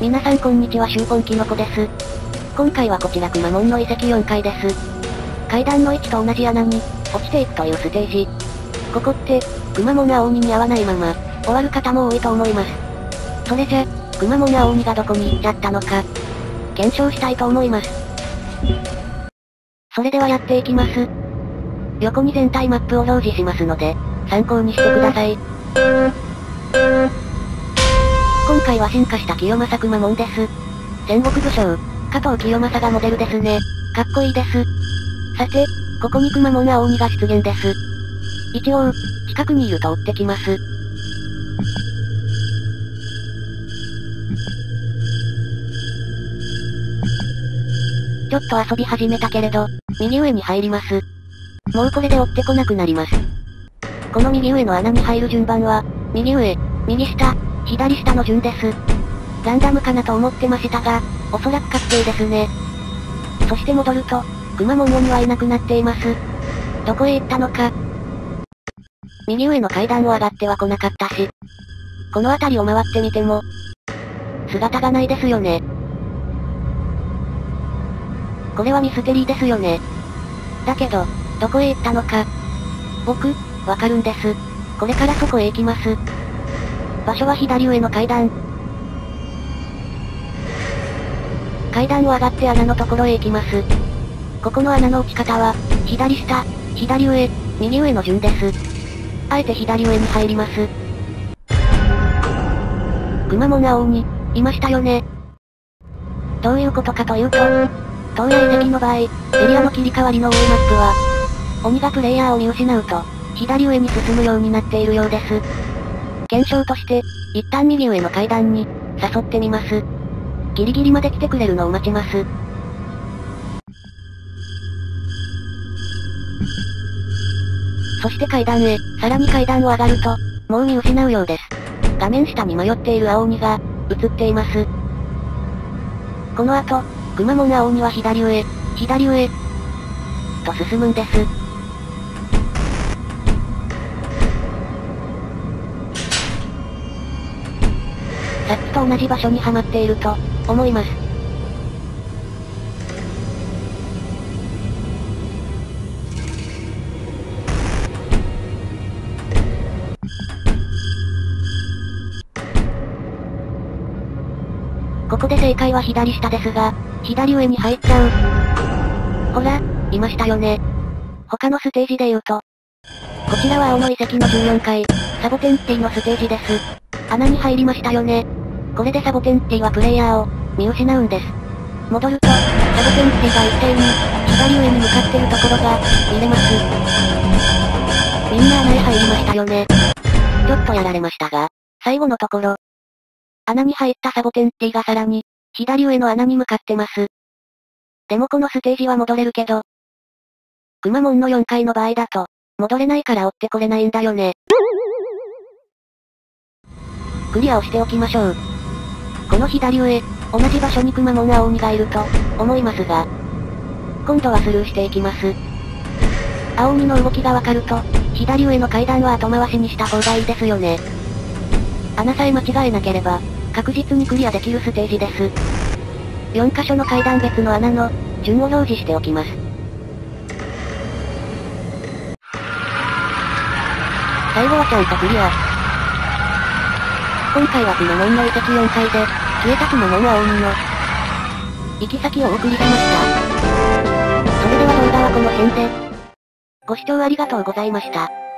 皆さんこんにちはシューポンキノコです。今回はこちらくまモンの遺跡4階です。階段の位置と同じ穴に、落ちていくというステージ。ここって、くまモン青鬼に合わないまま、終わる方も多いと思います。それじゃ、くまモン青鬼がどこに行っちゃったのか、検証したいと思います。それではやっていきます。横に全体マップを表示しますので、参考にしてください。今回は進化した清正くまモンです。戦国武将、加藤清正がモデルですね。かっこいいです。さて、ここにくまモン青鬼が出現です。一応、近くにいると追ってきます。ちょっと遊び始めたけれど、右上に入ります。もうこれで追ってこなくなります。この右上の穴に入る順番は、右上、右下、左下の順です。ランダムかなと思ってましたが、おそらく確定ですね。そして戻ると、くまモン鬼はいなくなっています。どこへ行ったのか。右上の階段を上がっては来なかったし。この辺りを回ってみても、姿がないですよね。これはミステリーですよね。だけど、どこへ行ったのか。僕、わかるんです。これからそこへ行きます。場所は左上の階段。階段を上がって穴のところへ行きます。ここの穴の落ち方は、左下、左上、右上の順です。あえて左上に入ります。くまモン青鬼、いましたよね。どういうことかというと、東野遺跡の場合、エリアの切り替わりの上マップは、鬼がプレイヤーを見失うと、左上に進むようになっているようです。検証として、一旦右上の階段に、誘ってみます。ギリギリまで来てくれるのを待ちます。そして階段へ、さらに階段を上がると、もう見失うようです。画面下に迷っている青鬼が、映っています。この後、くまモン青鬼は左上、左上、と進むんです。さっきと同じ場所にはまっていると、思います。ここで正解は左下ですが、左上に入っちゃう。ほら、いましたよね。他のステージで言うと、こちらは青の遺跡の14階、サボテンティのステージです。穴に入りましたよね。これでサボテンティはプレイヤーを、見失うんです。戻ると、サボテンティが一斉に、左上に向かってるところが、見れます。みんな穴へ入りましたよね。ちょっとやられましたが、最後のところ、穴に入ったサボテンティがさらに、左上の穴に向かってます。でもこのステージは戻れるけど、くまモンの4階の場合だと、戻れないから追ってこれないんだよね。クリアをしておきましょう。この左上、同じ場所にくまモン青鬼がいると、思いますが、今度はスルーしていきます。青鬼の動きがわかると、左上の階段は後回しにした方がいいですよね。穴さえ間違えなければ、確実にクリアできるステージです。4箇所の階段別の穴の、順を表示しておきます。最後はちゃんとクリア。今回はくまモンの遺跡4階で、消えたくまモン青鬼の、行き先をお送りしました。それでは動画はこの辺で。ご視聴ありがとうございました。